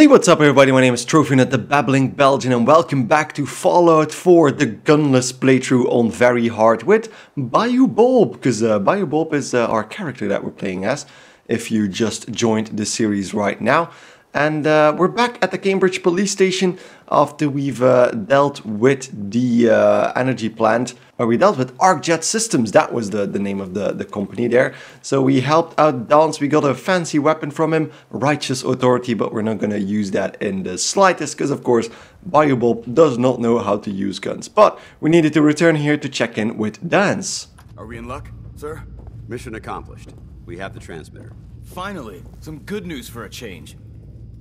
Hey, what's up everybody? My name is TroVNut, the Babbling Belgian, and welcome back to Fallout 4, the gunless playthrough on very hard with Bayou Bob, because uh, Bayou Bob is uh, our character that we're playing as, if you just joined the series right now. And uh, we're back at the Cambridge police station after we've uh, dealt with the uh, energy plant. Or we dealt with ArcJet Systems, that was the, the name of the, the company there. So we helped out Danse, we got a fancy weapon from him, Righteous Authority, but we're not going to use that in the slightest, because of course Bayou Bob does not know how to use guns. But we needed to return here to check in with Danse. Are we in luck, sir? Mission accomplished. We have the transmitter. Finally, some good news for a change.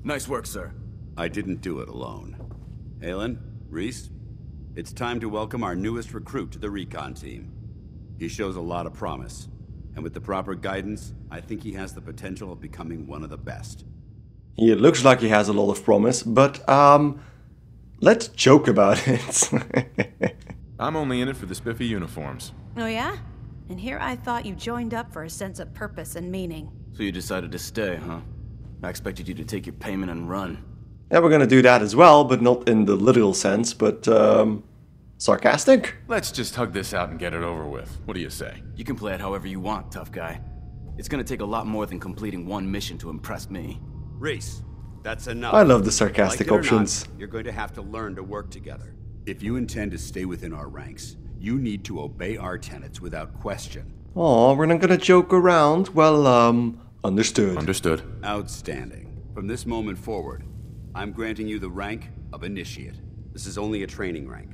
Nice work, sir. I didn't do it alone. Haylen, Rhys, it's time to welcome our newest recruit to the recon team. He shows a lot of promise, and with the proper guidance, I think he has the potential of becoming one of the best. He looks like he has a lot of promise, but um, let's joke about it. I'm only in it for the spiffy uniforms. Oh, yeah? And here I thought you joined up for a sense of purpose and meaning. So you decided to stay, huh? I expected you to take your payment and run. Yeah, we're gonna do that as well, but not in the literal sense, but um, sarcastic. Let's just hug this out and get it over with. What do you say? You can play it however you want, tough guy. It's gonna take a lot more than completing one mission to impress me. Rhys, that's enough. I love the sarcastic Like options. Not, you're going to have to learn to work together. If you intend to stay within our ranks, you need to obey our tenets without question. Oh, we're not gonna joke around. Well, um, understood. Understood. Outstanding. From this moment forward, I'm granting you the rank of Initiate. This is only a training rank.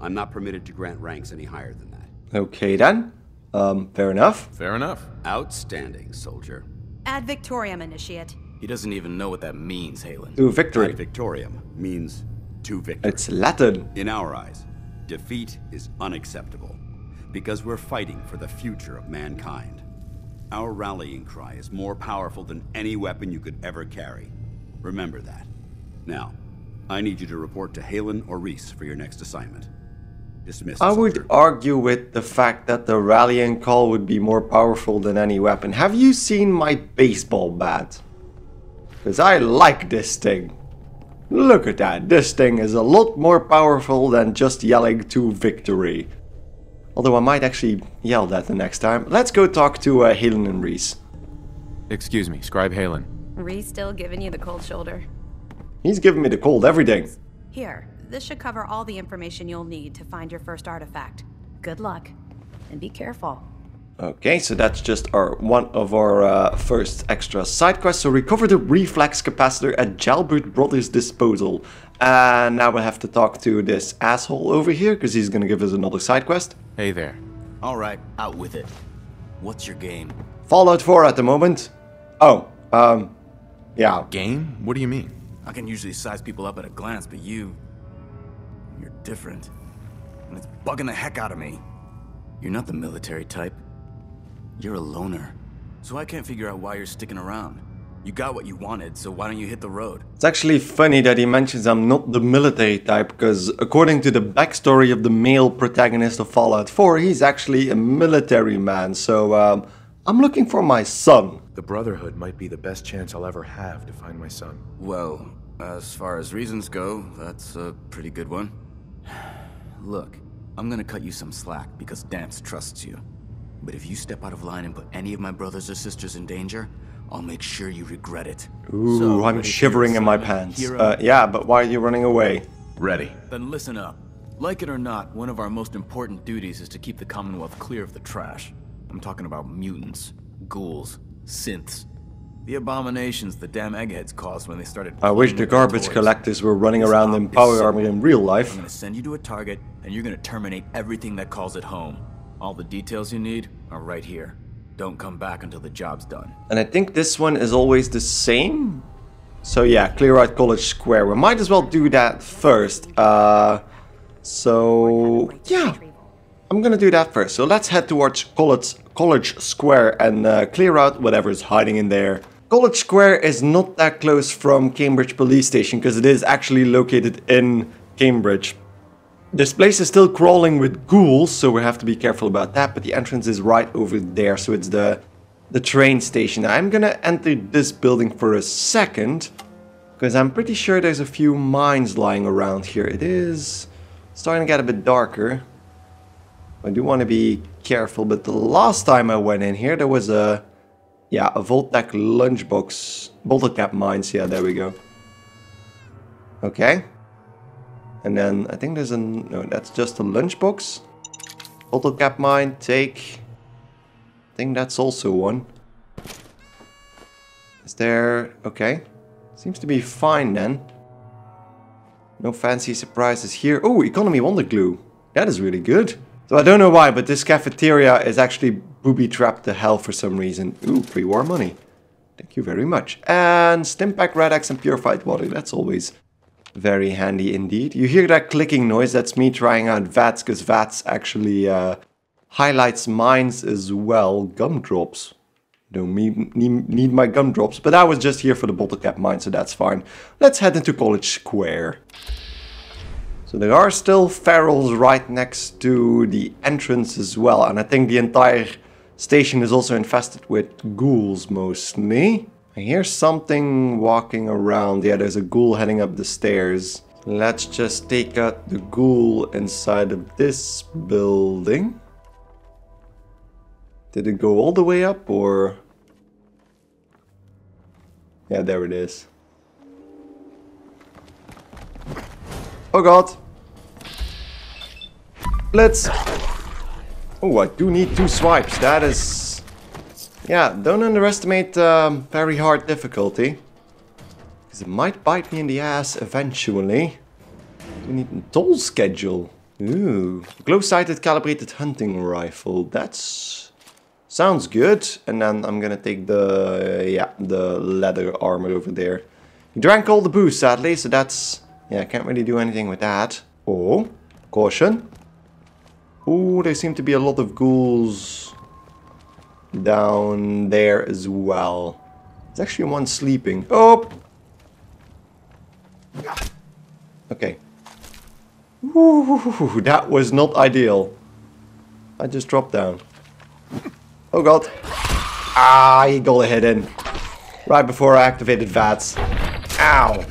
I'm not permitted to grant ranks any higher than that. okay then. Um, fair enough. Fair enough. Outstanding, soldier. Ad Victoriam, Initiate. He doesn't even know what that means, Haylen. To victory. Ad Victoriam means to victory. It's Latin. In our eyes, defeat is unacceptable because we're fighting for the future of mankind. Our rallying cry is more powerful than any weapon you could ever carry. Remember that. Now, I need you to report to Haylen or Rhys for your next assignment. Dismissed. I would soldier. argue with the fact that the rallying call would be more powerful than any weapon. Have you seen my baseball bat? Because I like this thing. Look at that. This thing is a lot more powerful than just yelling to victory. Although I might actually yell that the next time. Let's go talk to uh, Haylen and Rhys. Excuse me, Scribe Haylen. Rhys still giving you the cold shoulder. He's giving me the cold every day. Here, this should cover all the information you'll need to find your first artifact. Good luck, and be careful. Okay, so that's just our one of our uh, first extra side quests. So recover the reflex capacitor at Jalbert Brothers' disposal. And now we have to talk to this asshole over here because he's gonna give us another side quest. Hey there. Alright, out with it. What's your game? Fallout 4 at the moment. Oh, um, yeah. Game? What do you mean? I can usually size people up at a glance, but you. You're different. And it's bugging the heck out of me. You're not the military type. You're a loner. So I can't figure out why you're sticking around. You got what you wanted, so why don't you hit the road? It's actually funny that he mentions I'm not the military type because according to the backstory of the male protagonist of Fallout 4, he's actually a military man. So um, I'm looking for my son. The Brotherhood might be the best chance I'll ever have to find my son. Well, as far as reasons go, that's a pretty good one. Look, I'm gonna cut you some slack because Danse trusts you. But if you step out of line and put any of my brothers or sisters in danger, I'll make sure you regret it. Ooh, So, I'm shivering in my pants. Uh, yeah, but why are you running away? Ready. Then listen up. Like it or not, one of our most important duties is to keep the Commonwealth clear of the trash. I'm talking about mutants, ghouls, synths. The abominations the damn eggheads caused when they started. I wish the garbage collectors were running This around in power armor in real life. I'm gonna send you to a target, and you're gonna terminate everything that calls it home. All the details you need are right here. Don't come back until the job's done. And I think this one is always the same. So yeah, clear out College Square. We might as well do that first. Uh, so yeah, I'm gonna do that first. So let's head towards College, College Square and uh, clear out whatever is hiding in there. College Square is not that close from Cambridge Police Station because it is actually located in Cambridge. This place is still crawling with ghouls, so we have to be careful about that, but the entrance is right over there, so it's the the train station. I'm gonna enter this building for a second. Because I'm pretty sure there's a few mines lying around here. It is starting to get a bit darker. I do want to be careful, but the last time I went in here, there was a... Yeah, a Vault-Tec lunchbox. Bottle cap mines, yeah, there we go. Okay. And then I think there's a... No, that's just a lunchbox. Bottle cap mine, take. I think that's also one. Is there... Okay. Seems to be fine then. No fancy surprises here. Oh, economy wonder glue. That is really good. So I don't know why, but this cafeteria is actually booby-trapped to hell for some reason. Ooh, pre-war money. Thank you very much. And Stimpak, Rad-X and Purified Water. That's always very handy indeed. You hear that clicking noise? That's me trying out VATS, because VATS actually uh, highlights mines as well. Gumdrops. Don't need, need my gumdrops, but I was just here for the bottle cap mine, so that's fine. Let's head into College Square. So there are still ferals right next to the entrance as well, and I think the entire station is also infested with ghouls mostly. I hear something walking around. Yeah, there's a ghoul heading up the stairs. Let's just take out the ghoul inside of this building. Did it go all the way up or... Yeah, there it is. Oh god. Let's... Oh, I do need two swipes. That is... Yeah, don't underestimate um, very hard difficulty. Because it might bite me in the ass eventually. We need a toll schedule. Ooh. Glow-sighted calibrated hunting rifle. That's... Sounds good. And then I'm gonna take the... Uh, yeah, the leather armor over there. He drank all the booze, sadly, so that's... Yeah, I can't really do anything with that. Oh, caution. Oh, there seem to be a lot of ghouls down there as well. There's actually one sleeping. Oh! Okay. Ooh, that was not ideal. I just dropped down. Oh god. Ah, he got a hit in. Right before I activated VATS. Ow.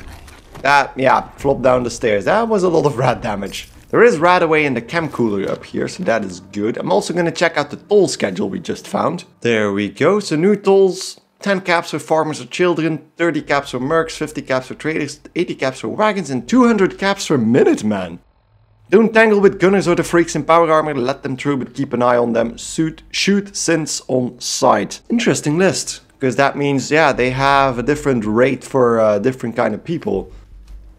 That, yeah, flopped down the stairs. That was a lot of rad damage. There is RadAway in the chem cooler up here, so that is good. I'm also to check out the toll schedule we just found. There we go. So new tolls. 10 caps for farmers or children, 30 caps for mercs, 50 caps for traders, 80 caps for wagons, and 200 caps for Minutemen. Don't tangle with gunners or the freaks in power armor, let them through, but keep an eye on them. Shoot, shoot since on sight. Interesting list, because that means, yeah, they have a different rate for uh, different kind of people.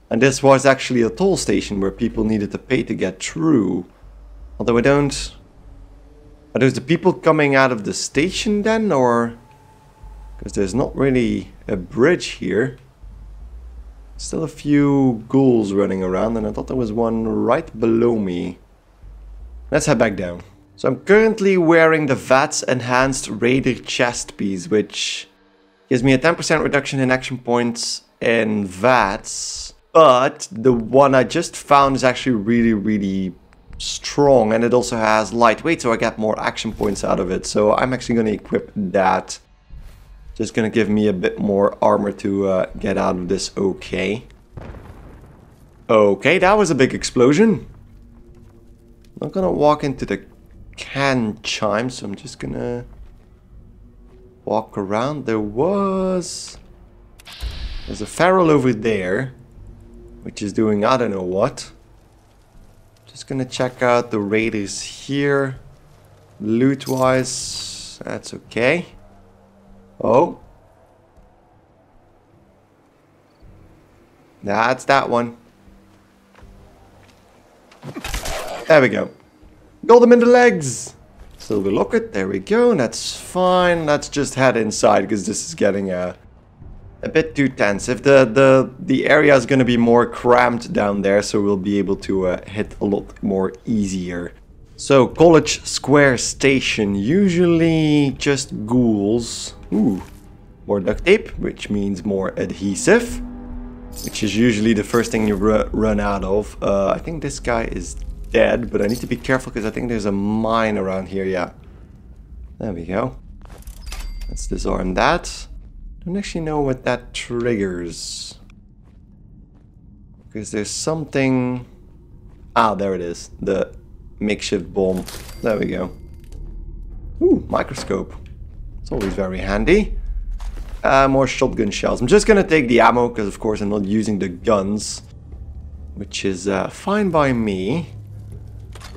And this was actually a toll station where people needed to pay to get through. Although I don't... Are those the people coming out of the station then, or... Because there's not really a bridge here. Still a few ghouls running around, and I thought there was one right below me. Let's head back down. So I'm currently wearing the VATS Enhanced Raider chest piece, which gives me a 10% reduction in action points in VATS but the one I just found is actually really, really strong and it also has lightweight so I get more action points out of it. So I'm actually going to equip that. Just going to give me a bit more armor to uh, get out of this okay. Okay, that was a big explosion. I'm not going to walk into the can chime, so I'm just going to walk around. There was... There's a feral over there which is doing I don't know what. Just gonna check out the raiders here. Loot wise, that's okay. Oh. That's that one. There we go. Got them in the legs. Silver locket, there we go. That's fine. Let's just head inside because this is getting uh, a bit too tense. If the, the, the area is going to be more cramped down there, so we'll be able to uh, hit a lot more easier. So, College Square Station, usually just ghouls. Ooh, more duct tape, which means more adhesive. Which is usually the first thing you run out of. Uh, I think this guy is dead, but I need to be careful because I think there's a mine around here, yeah. There we go. Let's disarm that don't actually know what that triggers. Because there's something... Ah, there it is. The makeshift bomb. There we go. Ooh, microscope. It's always very handy. Uh, more shotgun shells. I'm just gonna take the ammo, because of course I'm not using the guns. Which is uh, fine by me.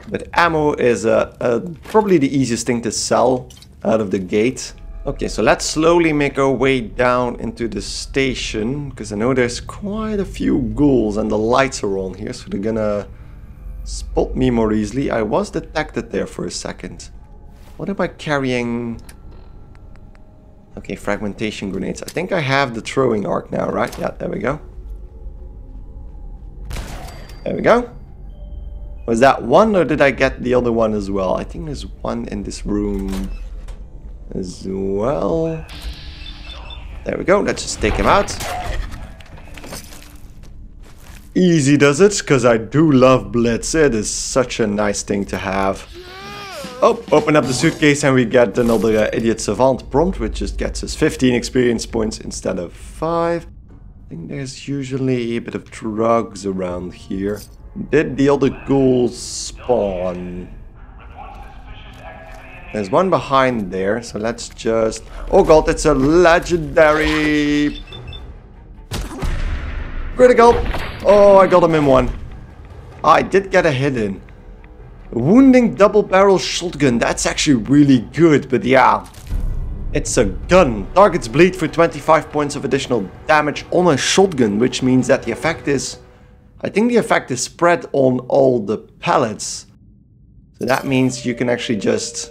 But ammo is uh, uh, probably the easiest thing to sell out of the gate. Okay, so let's slowly make our way down into the station. Because I know there's quite a few ghouls and the lights are on here. So they're gonna spot me more easily. I was detected there for a second. What am I carrying? Okay, fragmentation grenades. I think I have the throwing arc now, right? Yeah, there we go. There we go. Was that one or did I get the other one as well? I think there's one in this room as well. There we go. Let's just take him out. Easy does it, because I do love Blitz. It is such a nice thing to have. Oh, open up the suitcase and we get another uh, Idiot Savant prompt, which just gets us 15 experience points instead of 5. I think there's usually a bit of drugs around here. Did the other ghouls spawn? There's one behind there, so let's just... Oh god, it's a legendary... Critical! Oh, I got him in one. I did get a hit in. Wounding double barrel shotgun, that's actually really good, but yeah. It's a gun. Targets bleed for 25 points of additional damage on a shotgun, which means that the effect is... I think the effect is spread on all the pellets. So that means you can actually just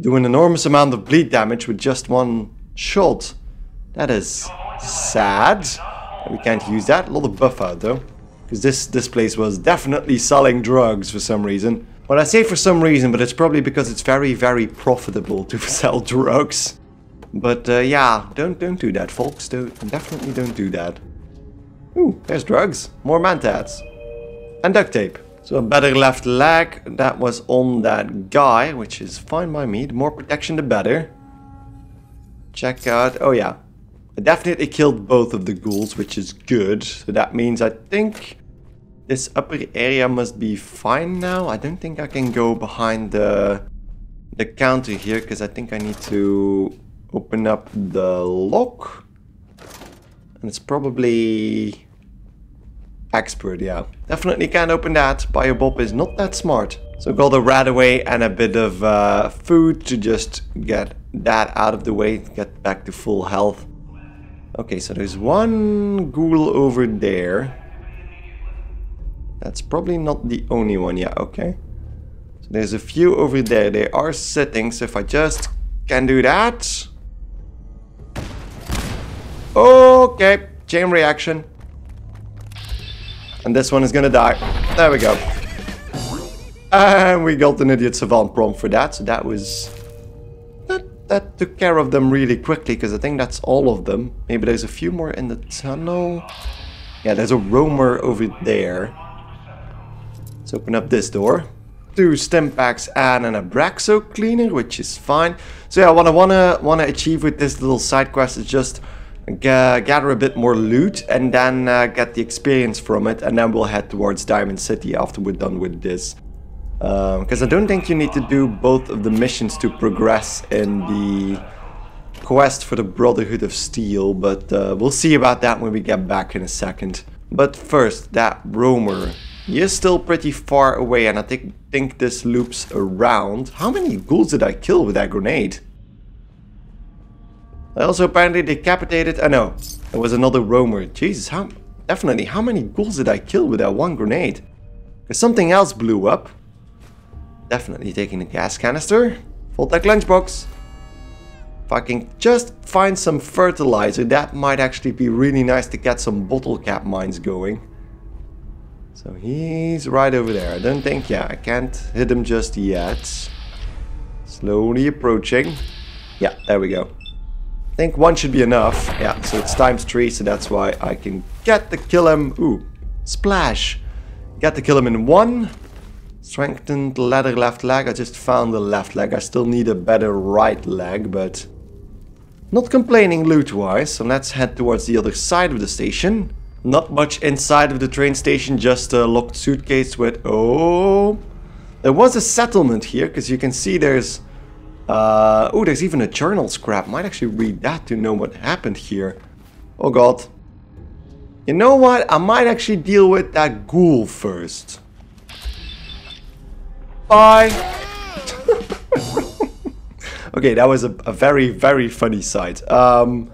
do an enormous amount of bleed damage with just one shot. That is sad. We can't use that. A lot of Buffout though. Because this, this place was definitely selling drugs for some reason. Well, I say for some reason, but it's probably because it's very, very profitable to sell drugs. But uh, yeah, don't don't do that, folks. Don't, definitely don't do that. Ooh, there's drugs. More Mentats. And duct tape. So a better left leg. That was on that guy, which is fine by me. The more protection, the better. Check out... Oh yeah. I definitely killed both of the ghouls, which is good. So that means I think this upper area must be fine now. I don't think I can go behind the, the counter here, because I think I need to open up the lock. And it's probably expert, yeah. Definitely can't open that. Bayou Bob is not that smart. So got a RadAway and a bit of uh, food to just get that out of the way, get back to full health. Okay, so there's one ghoul over there. That's probably not the only one, yeah, okay. So there's a few over there. They are sitting, so if I just can do that. Okay, chain reaction. And this one is gonna die. There we go. And we got an idiot savant prompt for that, so that was... That, that took care of them really quickly, because I think that's all of them. Maybe there's a few more in the tunnel. Yeah, there's a roamer over there. Let's open up this door. Two Stimpaks and an Abraxo cleaner, which is fine. So yeah, what I wanna wanna achieve with this little side quest is just gather a bit more loot and then uh, get the experience from it and then we'll head towards Diamond City after we're done with this. Because um, I don't think you need to do both of the missions to progress in the quest for the Brotherhood of Steel, but uh, we'll see about that when we get back in a second. But first, that roamer. Is still pretty far away and I think, think this loops around. How many ghouls did I kill with that grenade? I also apparently decapitated... I know, it was another roamer. Jesus, how... Definitely, how many ghouls did I kill with that one grenade? Because something else blew up. Definitely taking the gas canister. Vault-Tec lunchbox. If I can just find some fertilizer, that might actually be really nice to get some bottle cap mines going. So he's right over there. I don't think, yeah, I can't hit him just yet. Slowly approaching. Yeah, there we go. I think one should be enough. Yeah, so it's times three, so that's why I can get the kill him. Ooh, splash. Get to kill him in one. Strengthened leather left leg. I just found the left leg. I still need a better right leg, but... Not complaining loot-wise, so let's head towards the other side of the station. Not much inside of the train station, just a locked suitcase with... Oh... There was a settlement here, because you can see there's... Uh, oh, there's even a journal scrap. Might actually read that to know what happened here. Oh god. You know what? I might actually deal with that ghoul first. Bye! okay, that was a, a, very, very funny sight. Um,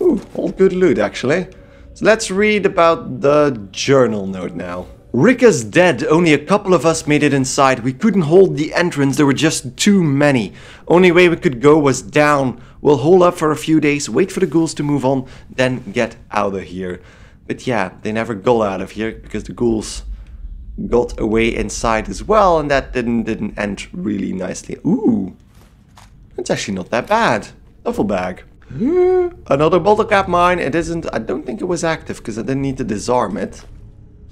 ooh, all good loot, actually. So let's read about the journal note now. Rika's dead. Only a couple of us made it inside. We couldn't hold the entrance. There were just too many. Only way we could go was down. We'll hold up for a few days, wait for the ghouls to move on, then get out of here. But yeah, they never got out of here because the ghouls got away inside as well, and that didn't didn't end really nicely. Ooh, it's actually not that bad. Duffel bag. Hmm, another bottle cap mine. It isn't. I don't think it was active because I didn't need to disarm it.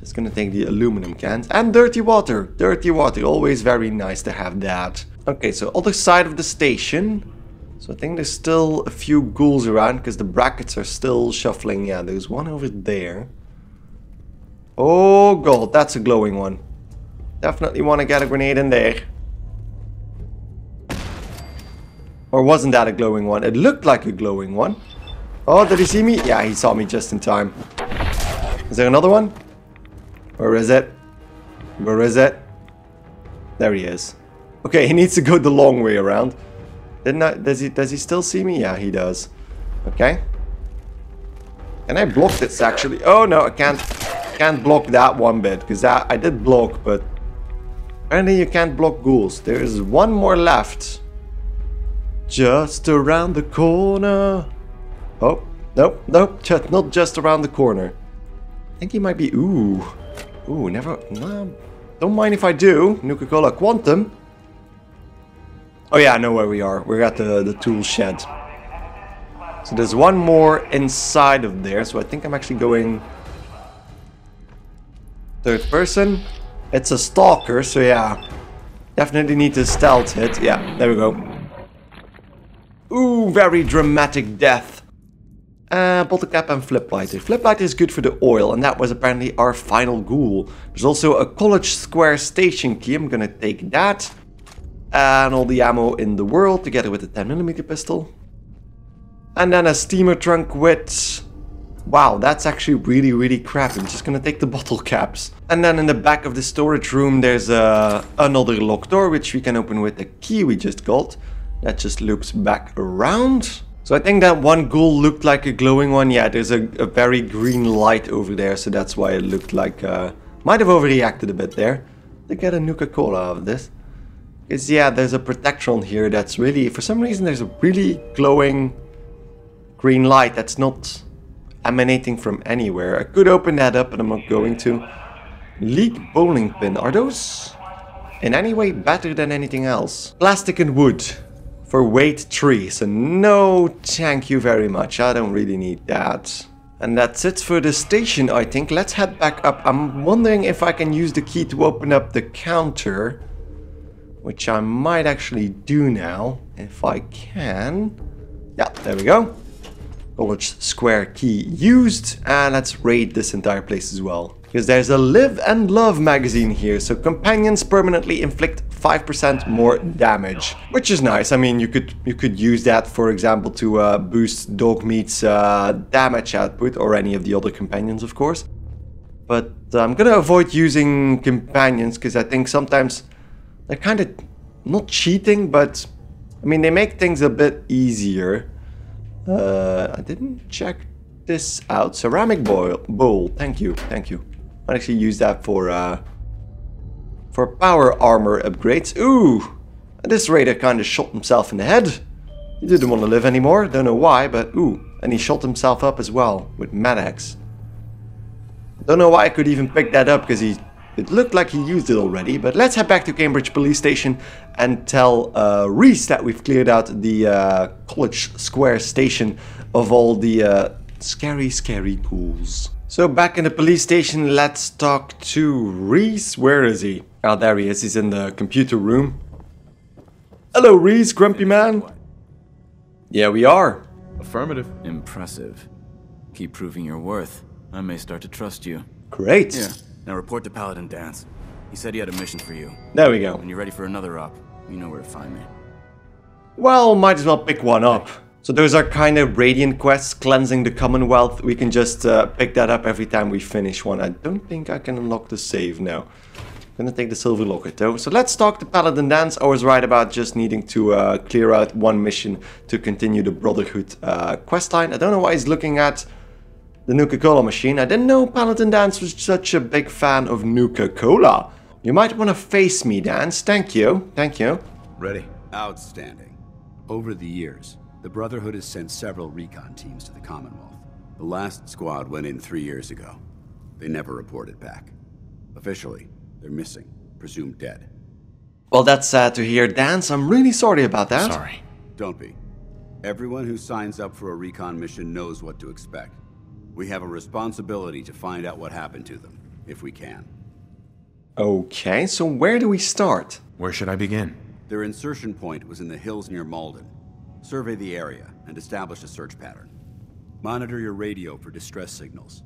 Just gonna take the aluminum cans and dirty water. Dirty water. Always very nice to have that. Okay, so other side of the station. So I think there's still a few ghouls around because the brackets are still shuffling. Yeah, there's one over there. Oh god, that's a glowing one. Definitely want to get a grenade in there. Or wasn't that a glowing one? It looked like a glowing one. Oh, did he see me? Yeah, he saw me just in time. Is there another one? Where is it? Where is it? There he is. Okay, he needs to go the long way around. Didn't I, does he does he still see me? Yeah, he does. Okay. Can I block this actually? Oh no, I can't can't block that one bit because that I did block, but apparently you can't block ghouls. There is one more left. Just around the corner. Oh, nope, nope, just, not just around the corner. I think he might be. Ooh, ooh, never. No, don't mind if I do. Nuka-Cola Quantum. Oh yeah, I know where we are. We're at the, the tool shed. So there's one more inside of there, so I think I'm actually going third person. It's a stalker, so yeah. Definitely need to stealth it. Yeah, there we go. Ooh, very dramatic death. Uh, bottle cap and flip lighter. Flip lighter is good for the oil, and that was apparently our final ghoul. There's also a College Square station key. I'm gonna take that and all the ammo in the world together with the 10mm pistol. And then a steamer trunk with... Wow, that's actually really, really crap. I'm just gonna take the bottle caps. And then in the back of the storage room there's a, another locked door which we can open with the key we just got. That just loops back around. So I think that one ghoul looked like a glowing one. Yeah, there's a, a very green light over there, so that's why it looked like... Uh, might have overreacted a bit there. They get a Nuka-Cola out of this. Because yeah, there's a Protectron here that's really, for some reason there's a really glowing green light that's not emanating from anywhere. I could open that up, but I'm not going to. Leak bowling pin, are those in any way better than anything else? Plastic and wood for weight 3, so no thank you very much, I don't really need that. And that's it for the station I think, let's head back up. I'm wondering if I can use the key to open up the counter which I might actually do now, if I can. Yeah, there we go. College Square key used, and let's raid this entire place as well. Because there's a Live and Love magazine here, so companions permanently inflict 5% more damage, which is nice. I mean, you could you could use that, for example, to uh, boost Dogmeat's uh, damage output, or any of the other companions, of course. But I'm gonna avoid using companions, because I think sometimes they're kind of not cheating, but I mean, they make things a bit easier. Uh, I didn't check this out. Ceramic bowl, bowl. Thank you, thank you. I'll actually use that for uh, for power armor upgrades. Ooh, this raider kind of shot himself in the head. He didn't want to live anymore. Don't know why, but ooh, and he shot himself up as well with Med-X. Don't know why I could even pick that up because he it looked like he used it already, but let's head back to Cambridge Police Station and tell uh, Rhys that we've cleared out the uh, College Square station of all the uh, scary, scary ghouls. So back in the police station, let's talk to Rhys. Where is he? Oh, there he is. He's in the computer room. Hello, Rhys, grumpy man. Yeah, we are. Affirmative. Impressive. Keep proving your worth. I may start to trust you. Great. Yeah. now report to Paladin Danse. He said he had a mission for you. There we go. When you're ready for another op, you know where to find me. Well, might as well pick one up. So those are kind of Radiant quests, cleansing the Commonwealth. We can just uh, pick that up every time we finish one. I don't think I can unlock the save now. I'm Gonna take the Silver Locket though. So let's talk to Paladin Danse. I was right about just needing to uh, clear out one mission to continue the Brotherhood uh, questline. I don't know why he's looking at the Nuka-Cola machine. I didn't know Paladin Danse was such a big fan of Nuka-Cola. You might want to face me, Danse. Thank you. Thank you. Ready. Outstanding. Over the years, the Brotherhood has sent several recon teams to the Commonwealth. The last squad went in three years ago. They never reported back. Officially, they're missing, presumed dead. Well, that's sad to hear, Danse. I'm really sorry about that. Sorry. Don't be. Everyone who signs up for a recon mission knows what to expect. We have a responsibility to find out what happened to them, if we can. Okay, so where do we start? Where should I begin? Their insertion point was in the hills near Malden. Survey the area and establish a search pattern. Monitor your radio for distress signals.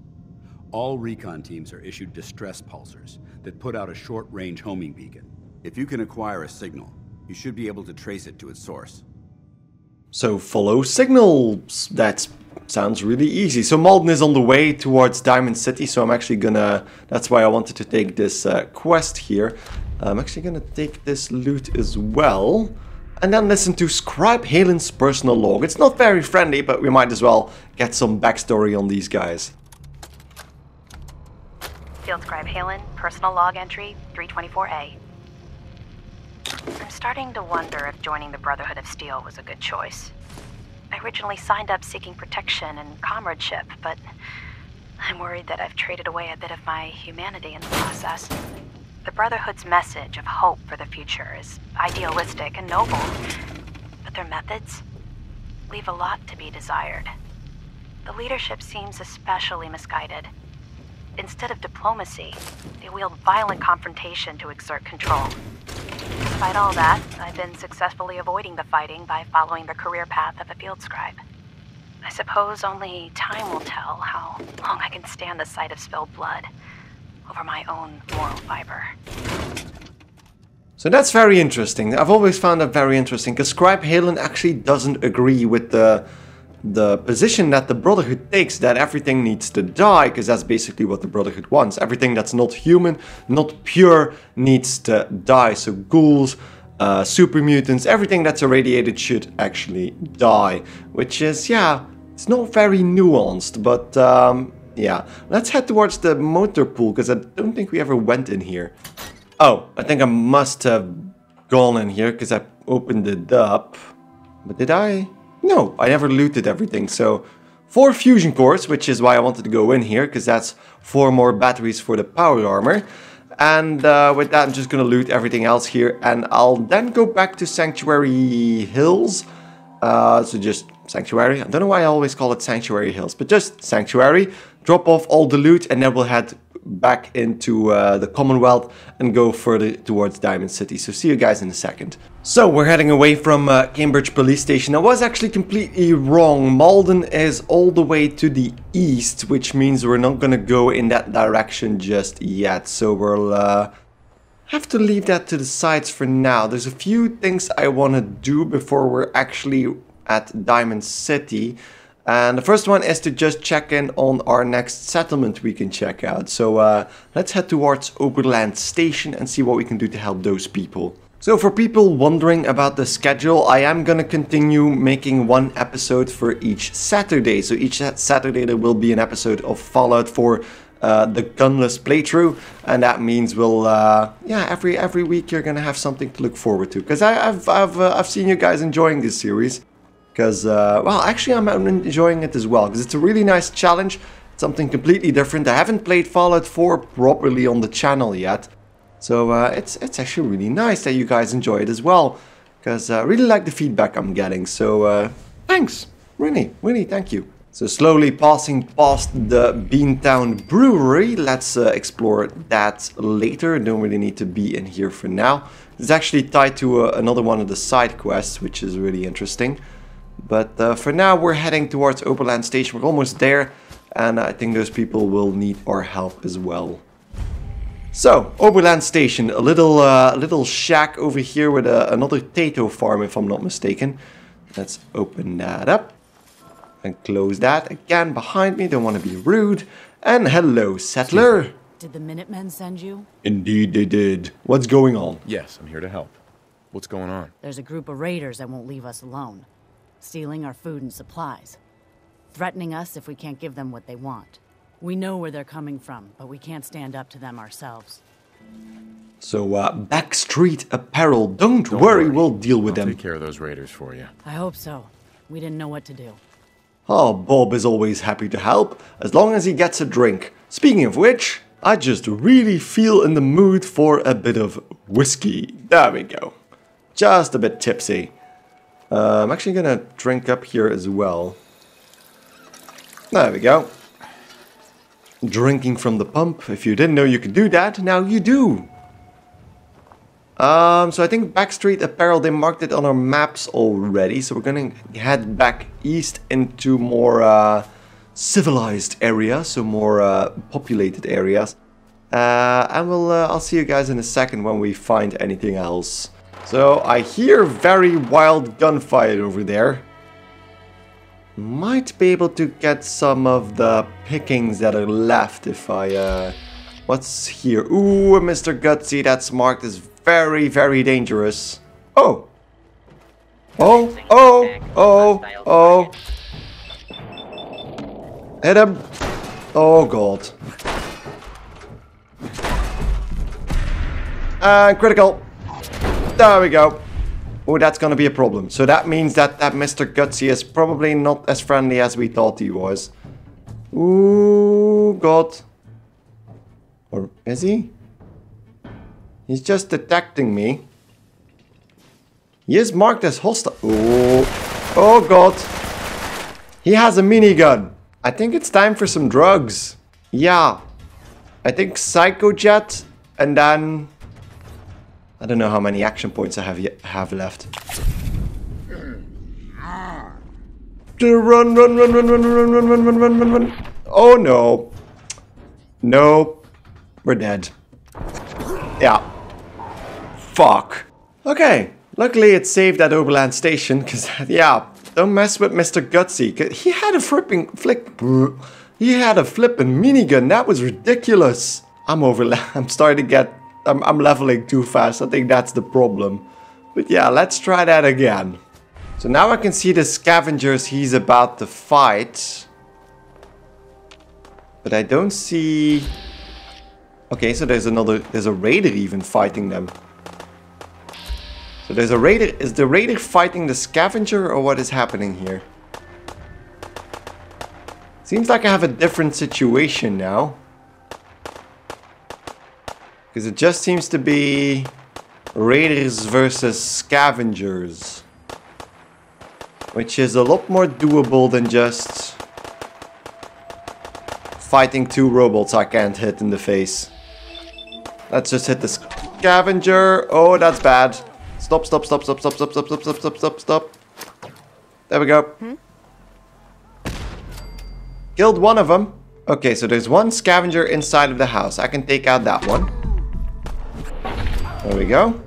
All recon teams are issued distress pulsers that put out a short-range homing beacon. If you can acquire a signal, you should be able to trace it to its source. So follow signals. That sounds really easy. So Malden is on the way towards Diamond City, so I'm actually gonna... That's why I wanted to take this uh, quest here. I'm actually gonna take this loot as well. And then listen to Scribe Haylen's personal log. It's not very friendly, but we might as well get some backstory on these guys. Field Scribe Haylen, personal log entry 324A. I'm starting to wonder if joining the Brotherhood of Steel was a good choice. I originally signed up seeking protection and comradeship, but I'm worried that I've traded away a bit of my humanity in the process. The Brotherhood's message of hope for the future is idealistic and noble, but their methods leave a lot to be desired. The leadership seems especially misguided. Instead of diplomacy, they wield violent confrontation to exert control. Despite all that, I've been successfully avoiding the fighting by following the career path of a field scribe. I suppose only time will tell how long I can stand the sight of spilled blood over my own moral fiber. So that's very interesting. I've always found that very interesting because Scribe Haylen actually doesn't agree with the the position that the Brotherhood takes that everything needs to die because that's basically what the Brotherhood wants. Everything that's not human, not pure, needs to die. So ghouls, uh, super mutants, everything that's irradiated should actually die. Which is, yeah, it's not very nuanced, but um, yeah. Let's head towards the motor pool because I don't think we ever went in here. Oh, I think I must have gone in here because I opened it up. But did I? No, I never looted everything. So four fusion cores, which is why I wanted to go in here because that's four more batteries for the power armor. And uh, with that, I'm just going to loot everything else here. And I'll then go back to Sanctuary Hills. Uh, so just Sanctuary. I don't know why I always call it Sanctuary Hills, but just Sanctuary. Drop off all the loot and then we'll head back into uh, the Commonwealth and go further towards Diamond City. So see you guys in a second. So we're heading away from uh, Cambridge Police Station. I was actually completely wrong. Malden is all the way to the east, which means we're not gonna go in that direction just yet. So we'll uh, have to leave that to the sides for now. There's a few things I want to do before we're actually at Diamond City. And the first one is to just check in on our next settlement we can check out. So uh, let's head towards Oberland Station and see what we can do to help those people. So for people wondering about the schedule, I am gonna continue making one episode for each Saturday. So each Saturday there will be an episode of Fallout 4 uh, the gunless playthrough, and that means we'll uh, yeah every every week you're gonna have something to look forward to. Because I've I've uh, I've seen you guys enjoying this series. Because uh, well, actually I'm enjoying it as well. Because it's a really nice challenge, something completely different. I haven't played Fallout 4 properly on the channel yet, so uh, it's it's actually really nice that you guys enjoy it as well. Because I really like the feedback I'm getting. So uh, thanks, really, really, thank you. So slowly passing past the Beantown Brewery, let's uh, explore that later. Don't really need to be in here for now. It's actually tied to uh, another one of the side quests, which is really interesting. But uh, for now, we're heading towards Oberland Station. We're almost there. and I think those people will need our help as well. So, Oberland Station, a little uh, little shack over here with uh, another Tato farm, if I'm not mistaken. Let's open that up and close that again behind me. Don't want to be rude. And hello, settler. Did the Minutemen send you? Indeed, they did. What's going on? Yes, I'm here to help. What's going on? There's a group of raiders that won't leave us alone, stealing our food and supplies, threatening us if we can't give them what they want. We know where they're coming from, but we can't stand up to them ourselves. So, uh, Backstreet Apparel, don't, worry, we'll deal with I'll them. take care of those raiders for you. I hope so. We didn't know what to do. Oh, Bob is always happy to help, as long as he gets a drink. Speaking of which, I just really feel in the mood for a bit of whiskey. There we go. Just a bit tipsy. Uh, I'm actually gonna drink up here as well. There we go. Drinking from the pump. If you didn't know you could do that, now you do. Um, so I think Backstreet Apparel, they marked it on our maps already. So we're gonna head back east into more uh, civilized areas, so more uh, populated areas. Uh, and we'll, uh, I'll see you guys in a second when we find anything else. So I hear very wild gunfire over there. Might be able to get some of the pickings that are left if I, uh... What's here? Ooh, Mr. Gutsy, that's marked as very, very dangerous. Oh! Oh, oh, oh, oh. Hit him. Oh, God. And critical. There we go. Oh, that's gonna be a problem. So that means that that Mr. Gutsy is probably not as friendly as we thought he was. Ooh, God. Or is he? He's just detecting me. He is marked as hostile. Oh, oh God. He has a minigun. I think it's time for some drugs. Yeah. I think Psycho Jet and then I don't know how many action points I have yet have left. Run, run, run, run, run, run, run, run, run, run, run, run, run. Oh no. No. We're dead. Yeah. Fuck. Okay. Luckily it saved at Oberland Station, because, yeah, don't mess with Mr. Gutsy. 'cause He had a flipping flick. He had a flipping minigun. That was ridiculous. I'm over. I'm starting to get. I'm, I'm leveling too fast. I think that's the problem. But yeah, let's try that again. So now I can see the scavengers he's about to fight. But I don't see... Okay, so there's another... There's a raider even fighting them. So there's a raider... Is the raider fighting the scavenger or what is happening here? Seems like I have a different situation now. Because it just seems to be... Raiders versus scavengers. Which is a lot more doable than just... Fighting two robots I can't hit in the face. Let's just hit the scavenger. Oh, that's bad. Stop, stop, stop, stop, stop, stop, stop, stop, stop, stop, stop, stop. There we go. Hmm? Killed one of them. Okay, so there's one scavenger inside of the house. I can take out that one. There we go.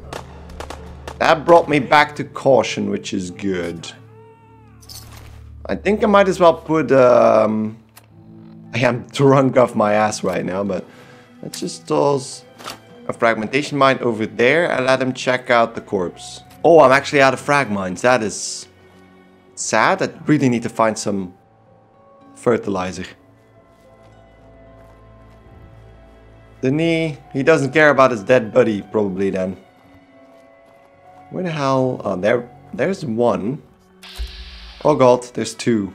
That brought me back to caution, which is good. I think I might as well put... Um, I am drunk off my ass right now, but let's just toss a fragmentation mine over there and let him check out the corpse. Oh, I'm actually out of frag mines. That is sad. I really need to find some fertilizer. Didn't he? He doesn't care about his dead buddy, probably then. Where the hell? Oh, there, there's one. Oh god, there's two.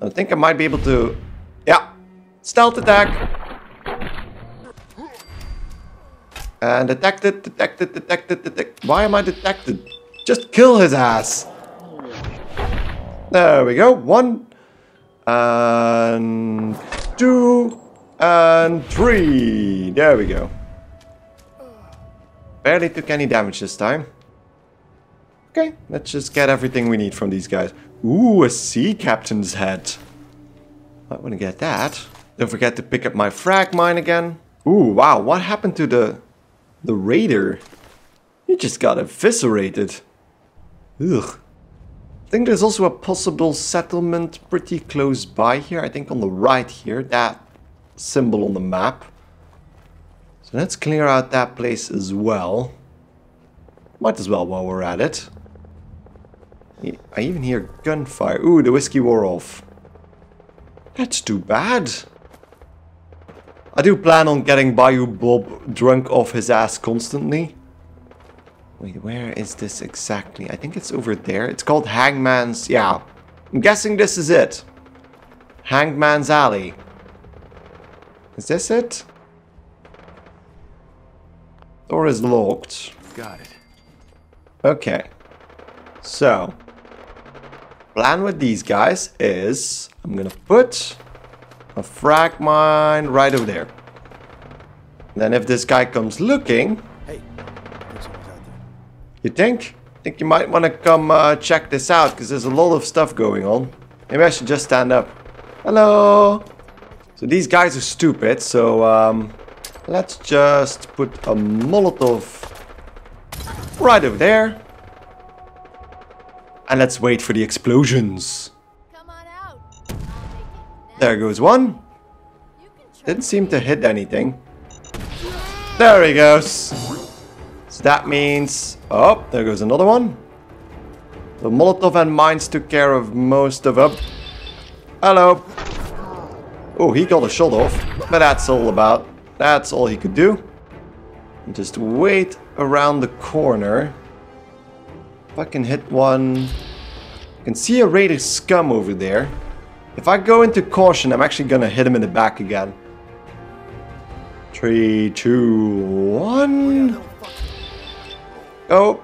I think I might be able to... Yeah! Stealth attack! And detected, detected, detected, detected. Why am I detected? Just kill his ass! There we go. One. And two. And three. There we go. Barely took any damage this time. Okay, let's just get everything we need from these guys. Ooh, a sea captain's head. I want to get that. Don't forget to pick up my frag mine again. Ooh, wow, what happened to the the raider? He just got eviscerated. Ugh. I think there's also a possible settlement pretty close by here. I think on the right here, that symbol on the map. So let's clear out that place as well. Might as well while we're at it. I even hear gunfire. Ooh, the whiskey wore off. That's too bad. I do plan on getting Bayou Bob drunk off his ass constantly. Wait, where is this exactly? I think it's over there. It's called Hangman's... Yeah, I'm guessing this is it. Hangman's Alley. Is this it? Door is locked. Got it. Okay. So, plan with these guys is I'm gonna put a frag mine right over there. Then if this guy comes looking, Hey, looks like he's out there. you think? think you might want to come uh, check this out because there's a lot of stuff going on. Maybe I should just stand up. Hello. So these guys are stupid. So um, let's just put a Molotov right over there. And let's wait for the explosions. Come on out. I'll make it There goes one. You can try Didn't seem to hit anything. There he goes. So that means... Oh, there goes another one. The Molotov and mines took care of most of them. Hello. Oh, he got a shot off. But that's all about. That's all he could do. Just wait around the corner. If I can hit one... I can see a Raider scum over there. If I go into caution, I'm actually gonna hit him in the back again. Three, two, one. Go.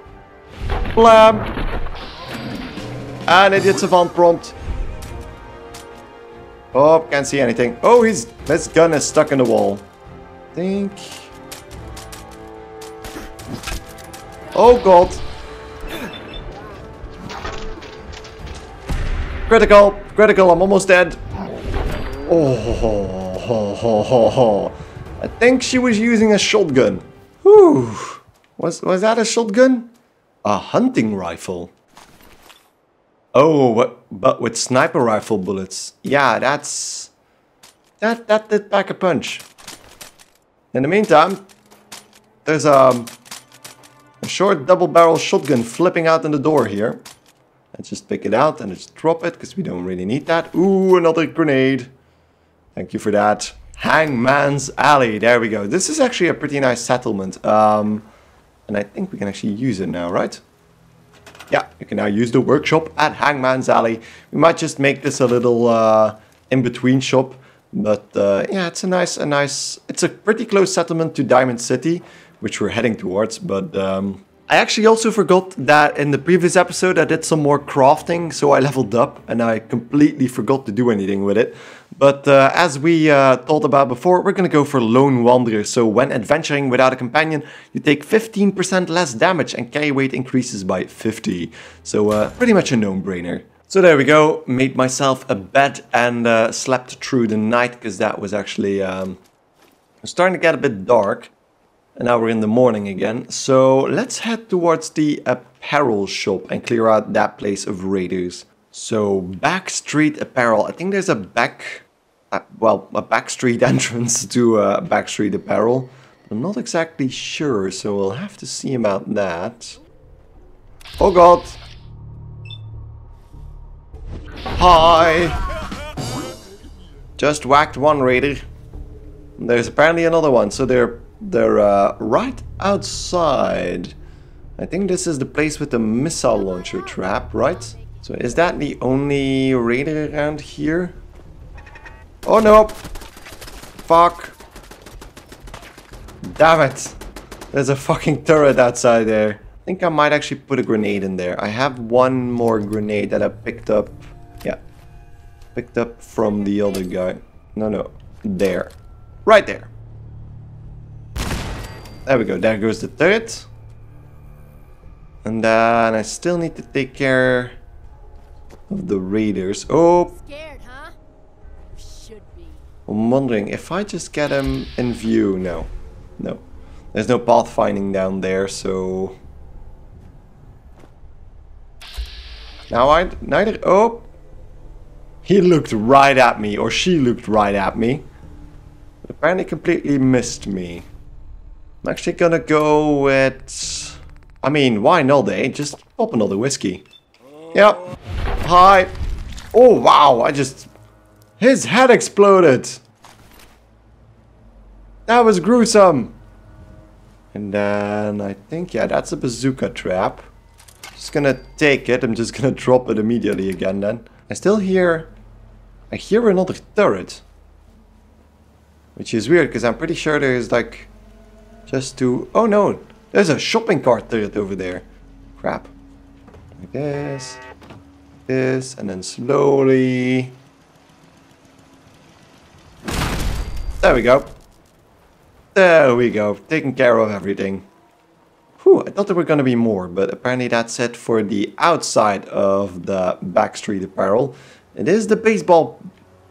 Blam. And idiot savant prompt. Oh, can't see anything. Oh, his, his gun is stuck in the wall. Think. Oh god. Critical, critical, I'm almost dead. Oh, ho, ho, ho. I think she was using a shotgun. Whew. Was, was that a shotgun? A hunting rifle. Oh, but, with sniper rifle bullets. Yeah, that's... That, that did pack a punch. In the meantime, there's a, a short double barrel shotgun flipping out in the door here. Let's just pick it out and just drop it because we don't really need that. Ooh, another grenade. Thank you for that. Hangman's Alley. There we go. This is actually a pretty nice settlement. Um, and I think we can actually use it now, right? Yeah, you can now use the workshop at Hangman's Alley. We might just make this a little uh, in-between shop. But uh, yeah, it's a nice, a nice, it's a pretty close settlement to Diamond City, which we're heading towards. But um, I actually also forgot that in the previous episode I did some more crafting, so I leveled up and I completely forgot to do anything with it. But uh, as we uh, thought about before, we're gonna go for Lone Wanderer. So when adventuring without a companion, you take 15% less damage and carry weight increases by 50. So uh, pretty much a no-brainer. So there we go, made myself a bed and uh, slept through the night because that was actually um, starting to get a bit dark. And now we're in the morning again. So let's head towards the apparel shop and clear out that place of raiders. So Backstreet Apparel. I think there's a back, uh, well, a backstreet entrance to uh, Backstreet Apparel. I'm not exactly sure, so we'll have to see about that. Oh god. Hi. Just whacked one raider. There's apparently another one, so they're they're uh, right outside. I think this is the place with the missile launcher trap, right? So is that the only raider around here? Oh no! Fuck! Damn it! There's a fucking turret outside there. I think I might actually put a grenade in there. I have one more grenade that I picked up. Yeah. Picked up from the other guy. No, no. There. Right there. There we go, there goes the turret. And then I still need to take care of the raiders. Oh? I'm wondering if I just get him in view. No. No. There's no pathfinding down there, so... Now I neither... Oh! He looked right at me, or she looked right at me. But apparently completely missed me. I'm actually gonna go with... I mean, why not, eh? Just pop another whiskey. Yep. Hi. Oh, wow, I just... His head exploded! That was gruesome! And then I think, yeah, that's a bazooka trap. Just gonna take it, I'm just gonna drop it immediately again then. I still hear... I hear another turret. Which is weird, because I'm pretty sure there's like... Just to... Oh no! There's a shopping cart turret over there. Crap. Like this. This, and then slowly... There we go. There we go. Taking care of everything. Whew, I thought there were going to be more, but apparently that's it for the outside of the Backstreet Apparel. It is the baseball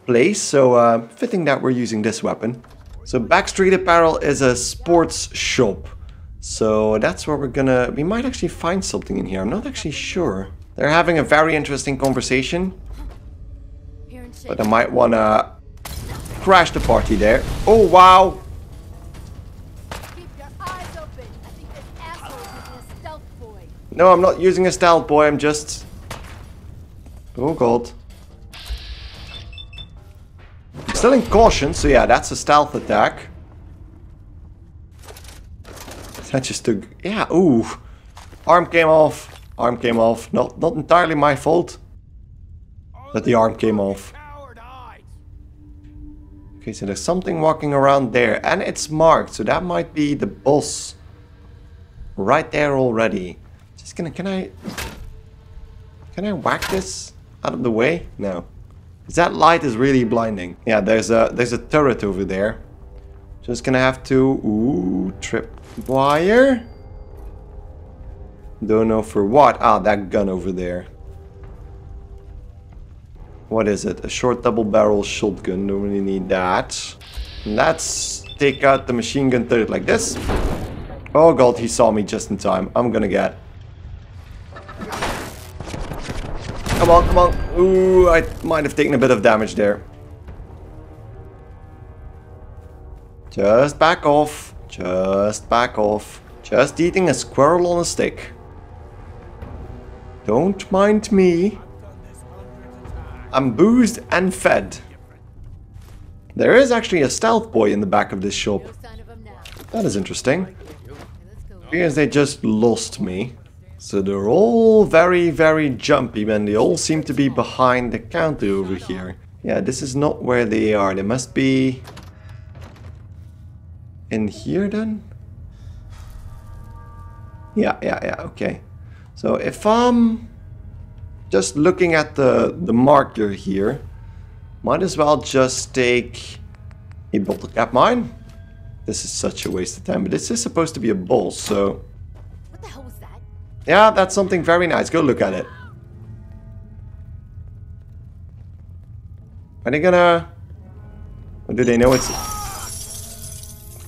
place, so uh, fitting that we're using this weapon. So Backstreet Apparel is a sports shop. So that's where we're gonna... We might actually find something in here. I'm not actually sure. They're having a very interesting conversation. Here and shake. But I might wanna crash the party there. Oh, wow. Keep your eyes open. I think this asshole is using a stealth boy. No, I'm not using a stealth boy. I'm just... Oh, God. Still in caution, so yeah, that's a stealth attack. That just took... Yeah, ooh. Arm came off. Arm came off. Not, not entirely my fault. That the arm came off. Okay, so there's something walking around there. And it's marked, so that might be the boss. Right there already. Just gonna... Can I... Can I whack this out of the way? No. that light is really blinding. Yeah, there's a there's a turret over there. Just gonna have to... Ooh, trip wire? Don't know for what. Ah, that gun over there. What is it? A short double barrel shotgun. Don't really need that. Let's take out the machine gun turret like this. Oh god, he saw me just in time. I'm gonna get... Come on, come on. Ooh, I might have taken a bit of damage there. Just back off. Just back off. Just eating a squirrel on a stick. Don't mind me. I'm boozed and fed. There is actually a stealth boy in the back of this shop. That is interesting. Because they just lost me. So they're all very, very jumpy and they all seem to be behind the counter over here. Yeah, this is not where they are. They must be... In here then? Yeah, yeah, yeah, okay. So if I'm just looking at the, the marker here, might as well just take a bottle cap mine. This is such a waste of time, but this is supposed to be a bowl, so... What the hell was that? Yeah, that's something very nice. Go look at it. Are they gonna... Or do they know it's...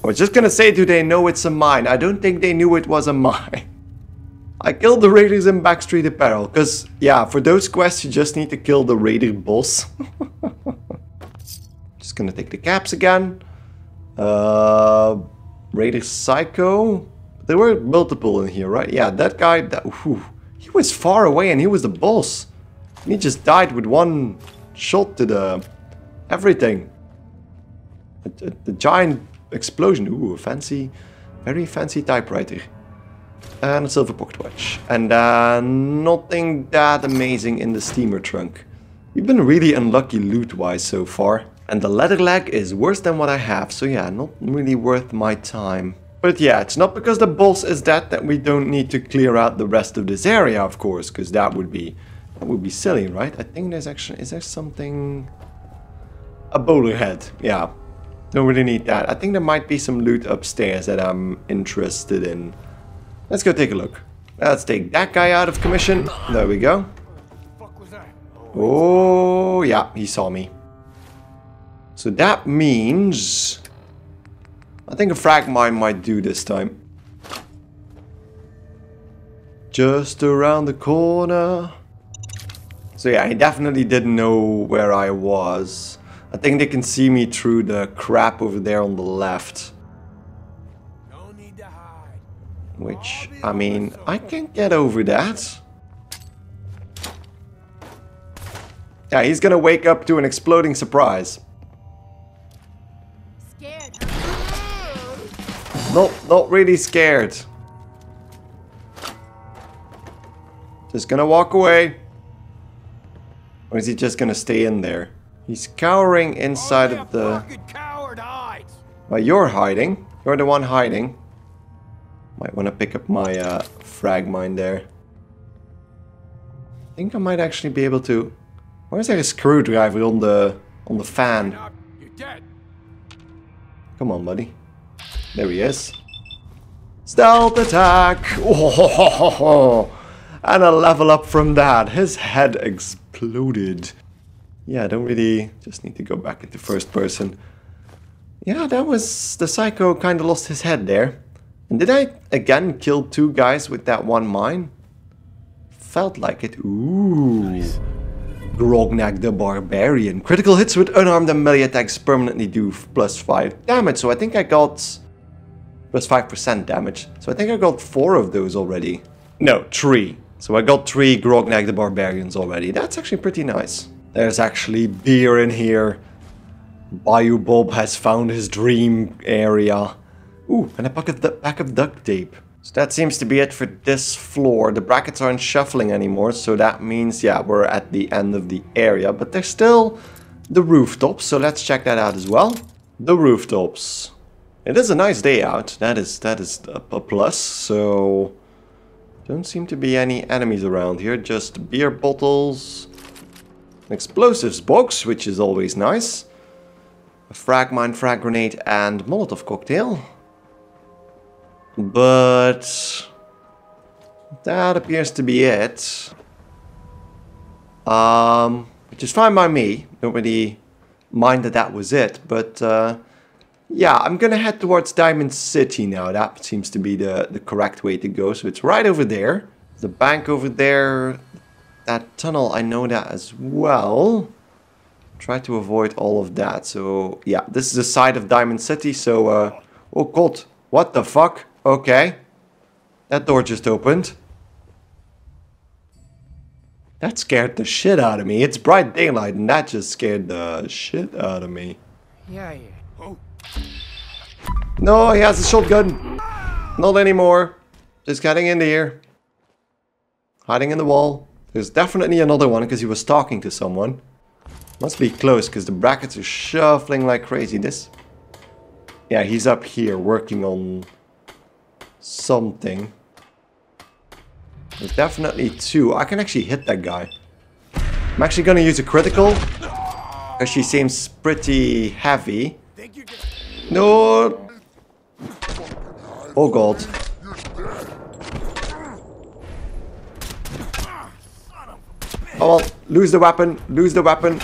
I was just gonna say, do they know it's a mine? I don't think they knew it was a mine. I killed the raiders in Backstreet Apparel, because, yeah, for those quests you just need to kill the raider boss. just gonna take the caps again. Uh, Raider Psycho. There were multiple in here, right? Yeah, that guy, that, whew, he was far away and he was the boss. He just died with one shot to the everything. A giant explosion. Ooh, a fancy, very fancy typewriter. And a silver pocket watch. And uh, nothing that amazing in the steamer trunk. We've been really unlucky loot-wise so far. And the leather leg is worse than what I have, so yeah, not really worth my time. But yeah, it's not because the boss is dead that we don't need to clear out the rest of this area, of course, because that would be that would be silly, right? I think there's actually is there something a bowler head, yeah. Don't really need that. I think there might be some loot upstairs that I'm interested in. Let's go take a look. Let's take that guy out of commission. There we go. Oh, yeah, he saw me. So that means... I think a frag mine might do this time. Just around the corner. So yeah, he definitely didn't know where I was. I think they can see me through the crap over there on the left. Which, I mean, I can get over that. Yeah, he's gonna wake up to an exploding surprise. Scared. Not, not really scared. Just gonna walk away. Or is he just gonna stay in there? He's cowering inside of the... Well, you're hiding. You're the one hiding. Might want to pick up my uh, frag mine there. I think I might actually be able to... Why is there a screwdriver on the on the fan? Come on, buddy. There he is. Stealth attack! Oh, and a level up from that. His head exploded. Yeah, I don't really... Just need to go back into first person. Yeah, that was... The Psycho kind of lost his head there. And did I again kill two guys with that one mine? Felt like it. Ooh. Grognak the Barbarian. Critical hits with unarmed and melee attacks permanently do plus 5 damage. So I think I got plus 5% damage. So I think I got 4 of those already. No, 3. So I got 3 Grognak the Barbarians already. That's actually pretty nice. There's actually beer in here. Bayou Bob has found his dream area. Ooh, and a pack of, duct tape. So that seems to be it for this floor. The brackets aren't shuffling anymore, so that means, yeah, we're at the end of the area. But there's still the rooftops, so let's check that out as well. The rooftops. It is a nice day out. That is that is a, a plus. So don't seem to be any enemies around here. Just beer bottles, explosives box, which is always nice. A frag mine, frag grenade, and Molotov cocktail. But that appears to be it. Um, which is fine by me. Don't really mind that that was it. But uh, yeah, I'm gonna head towards Diamond City now. That seems to be the, the correct way to go. So it's right over there. The bank over there. That tunnel, I know that as well. Try to avoid all of that. So yeah, this is the side of Diamond City. So, uh, oh god, what the fuck? Okay. That door just opened. That scared the shit out of me. It's bright daylight and that just scared the shit out of me. Yeah, yeah. Oh. No, he has a shotgun. Not anymore. Just getting into here. Hiding in the wall. There's definitely another one because he was talking to someone. Must be close because the brackets are shuffling like crazy. This... Yeah, he's up here working on something. There's definitely two. I can actually hit that guy. I'm actually going to use a critical. Because she seems pretty heavy. No! Oh god. Oh well, lose the weapon, lose the weapon.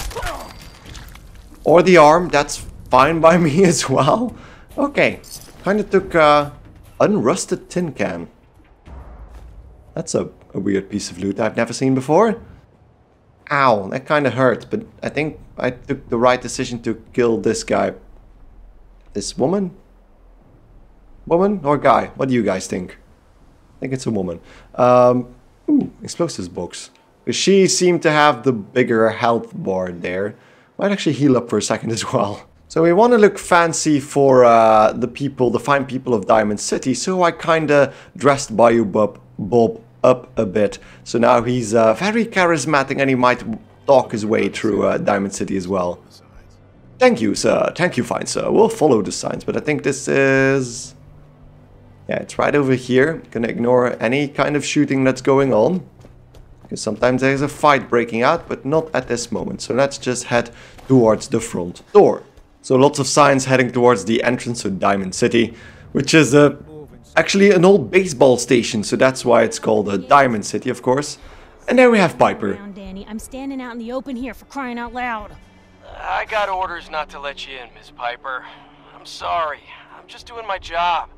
Or the arm, that's fine by me as well. Okay, kind of took uh, Unrusted tin can. That's a, a weird piece of loot I've never seen before. Ow, that kind of hurt, but I think I took the right decision to kill this guy. This woman? Woman or guy? What do you guys think? I think it's a woman. Um, ooh, explosives box. She seemed to have the bigger health bar there. Might actually heal up for a second as well. So we want to look fancy for uh, the people, the fine people of Diamond City, so I kinda dressed Bayou Bob, Bob up a bit. So now he's uh, very charismatic and he might talk his way through uh, Diamond City as well. Thank you, sir. Thank you, fine sir. We'll follow the signs, but I think this is... Yeah, it's right over here. Gonna ignore any kind of shooting that's going on. Because sometimes there's a fight breaking out, but not at this moment. So let's just head towards the front door. So lots of signs heading towards the entrance to Diamond City, which is uh, actually an old baseball station, so that's why it's called a Diamond City, of course. And there we have Piper. Danny, I'm standing out in the open here for crying out loud. I got orders not to let you in, Miss Piper. I'm sorry. I'm just doing my job.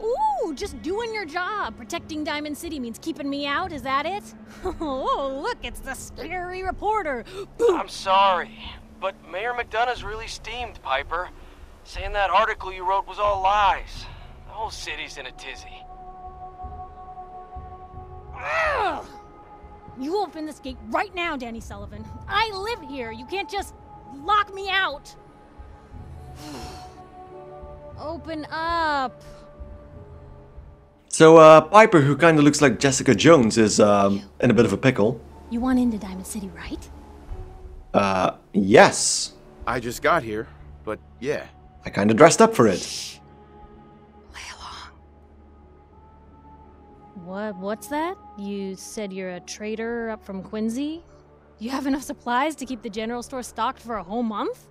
Ooh, just doing your job. Protecting Diamond City means keeping me out, is that it? Oh, look, it's the scary reporter. I'm sorry, but Mayor McDonough's really steamed, Piper. Saying that article you wrote was all lies. The whole city's in a tizzy. Ugh. You open this gate right now, Danny Sullivan. I live here. You can't just lock me out. open up. So uh, Piper, who kind of looks like Jessica Jones, is um, in a bit of a pickle. You want into Diamond City, right? Uh, yes. I just got here, but yeah. I kind of dressed up for it. What? What's that? You said you're a trader up from Quincy? You have enough supplies to keep the general store stocked for a whole month?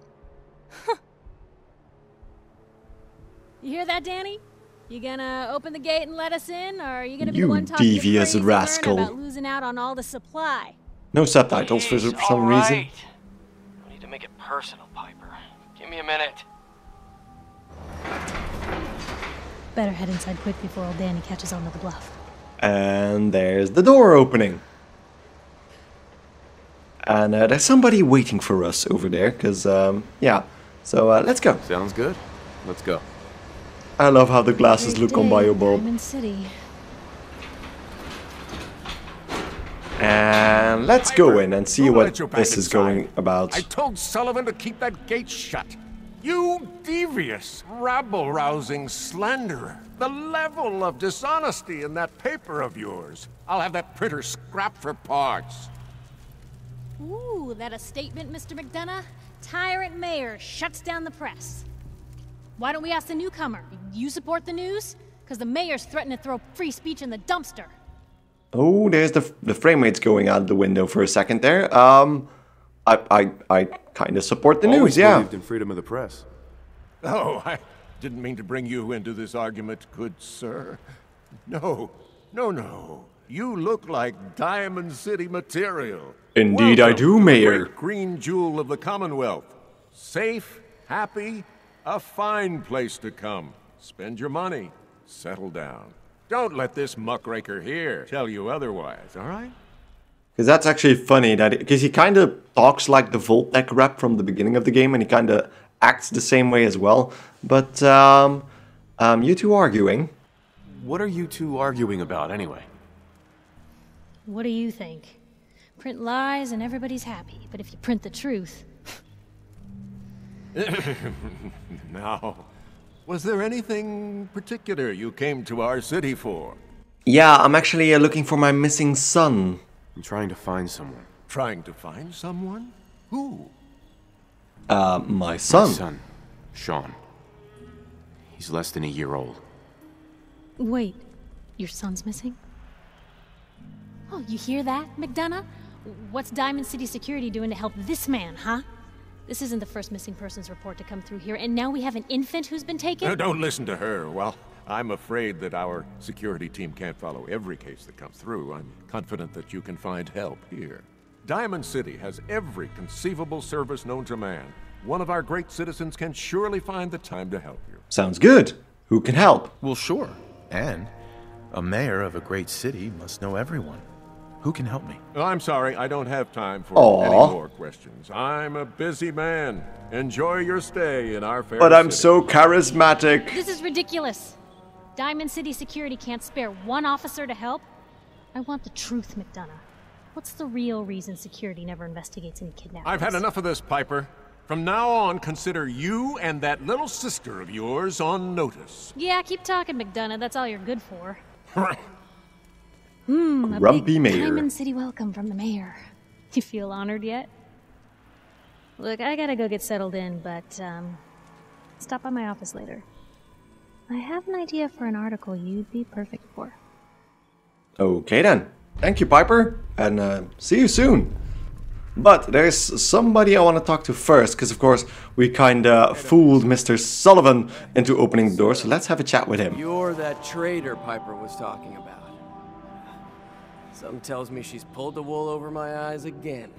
you hear that, Danny? You gonna open the gate and let us in, or are you gonna be You the one talking to devious crazy rascal. about losing out on all the supply? No subtitles for for some all reason. right. No need to make it personal, Piper. Give me a minute. Better head inside quick before old Danny catches on to the bluff. And there's the door opening. And uh, there's somebody waiting for us over there, because, um, yeah. So uh, let's go. Sounds good. Let's go. I love how the glasses look on Bayou Bob. Diamond City. And let's go in and see what let you back this is going about. I told Sullivan to keep that gate shut. You devious, rabble-rousing slanderer. The level of dishonesty in that paper of yours. I'll have that printer scrapped for parts. Ooh, that a statement, Mr. McDonough? Tyrant mayor shuts down the press. Why don't we ask the newcomer? You support the news? Because the mayor's threatening to throw free speech in the dumpster. Oh, there's the the frame rate's going out the window for a second there. Um, I I I kind of support the Always news. Yeah. believed in freedom of the press. Oh, I didn't mean to bring you into this argument, good sir. No, no, no. You look like Diamond City material. Indeed I do, Mayor. great green jewel of the Commonwealth. Safe, happy, a fine place to come. Spend your money, settle down. Don't let this muckraker here tell you otherwise, all right? Because that's actually funny that because he kind of talks like the Vault-Tec rep from the beginning of the game, and he kind of acts the same way as well. But um, um, you two arguing. What are you two arguing about anyway? What do you think? Print lies and everybody's happy, but if you print the truth, Now, was there anything particular you came to our city for? Yeah, I'm actually uh, looking for my missing son. I'm trying to find someone. Trying to find someone? Who? Uh, my son. My son. son, Sean. He's less than a year old. Wait, your son's missing? Oh, you hear that, McDonough? What's Diamond City Security doing to help this man, huh? This isn't the first missing persons report to come through here, and now we have an infant who's been taken? No, don't listen to her. Well, I'm afraid that our security team can't follow every case that comes through. I'm confident that you can find help here. Diamond City has every conceivable service known to man. One of our great citizens can surely find the time to help you. Sounds good. Who can help? Well, sure. And a mayor of a great city must know everyone. Who can help me? I'm sorry, I don't have time for Aw. any more questions. I'm a busy man. Enjoy your stay in our fair But I'm city. so charismatic. This is ridiculous. Diamond City Security can't spare one officer to help. I want the truth, McDonough. What's the real reason security never investigates any kidnappings? I've had enough of this, Piper. From now on, consider you and that little sister of yours on notice. Yeah, keep talking, McDonough. That's all you're good for. Hmm, a Grumpy big mayor. Diamond City welcome from the mayor. You feel honored yet? Look, I gotta go get settled in, but um, stop by my office later. I have an idea for an article you'd be perfect for. Okay then. Thank you, Piper, and uh, see you soon. But there's somebody I want to talk to first, because of course we kinda fooled Mr. Sullivan into opening the door, so let's have a chat with him. You're that trader Piper was talking about. Something tells me she's pulled the wool over my eyes again.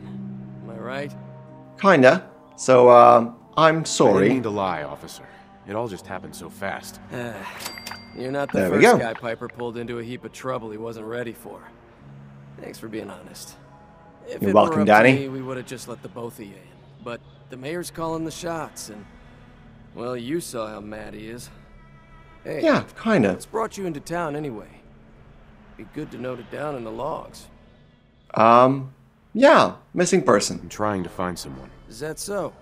Am I right? kinda. So, uh, I'm sorry. I sorry. didn't mean to lie, officer. It all just happened so fast. You're not the There first guy Piper pulled into a heap of trouble he wasn't ready for. Thanks for being honest. If You're welcome, were up Danny. To me, we would have just let the both of you in. But the mayor's calling the shots, and well, you saw how mad he is. Hey, Yeah, kinda. what's brought you into town anyway? Be good to note it down in the logs. Um, yeah, missing person. I'm trying to find someone. Is that so?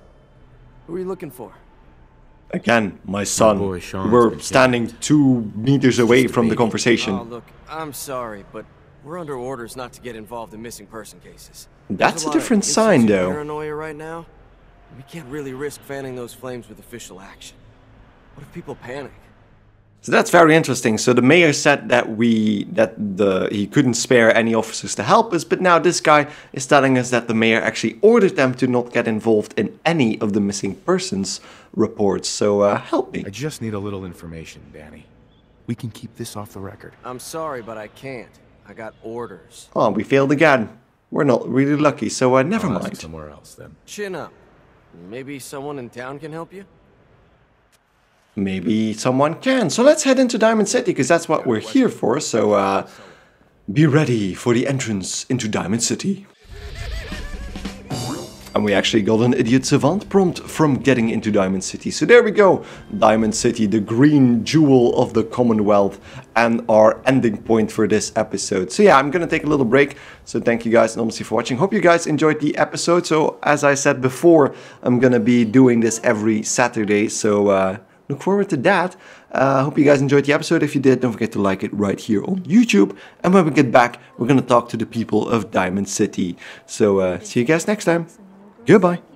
Who are you looking for? Again, my son. boy We're been standing two meters away from the Oh, conversation. look, I'm sorry, but we're under orders not to get involved in missing person cases. That's There's a different sign, though. Paranoia right now. We can't really risk fanning those flames with official action. What if people panic? So that's very interesting. So the mayor said that we that the he couldn't spare any officers to help us, but now this guy is telling us that the mayor actually ordered them to not get involved in any of the missing persons reports. So uh, help me. I just need a little information, Danny. We can keep this off the record. I'm sorry, but I can't. I got orders. Oh, we failed again. We're not really lucky. So uh, never I'll ask mind. somewhere else then. Chin up. Maybe someone in town can help you? Maybe someone can. So let's head into Diamond City because that's what we're here for. So uh, be ready for the entrance into Diamond City. And we actually got an idiot savant prompt from getting into Diamond City. So there we go. Diamond City, the green jewel of the Commonwealth, and our ending point for this episode. So yeah, I'm gonna take a little break. So thank you guys enormously for watching. Hope you guys enjoyed the episode. So as I said before, I'm gonna be doing this every Saturday. So uh, look forward to that. Uh, hope you guys enjoyed the episode. If you did, don't forget to like it right here on YouTube. And when we get back, we're gonna talk to the people of Diamond City. So uh, see you guys next time. Goodbye.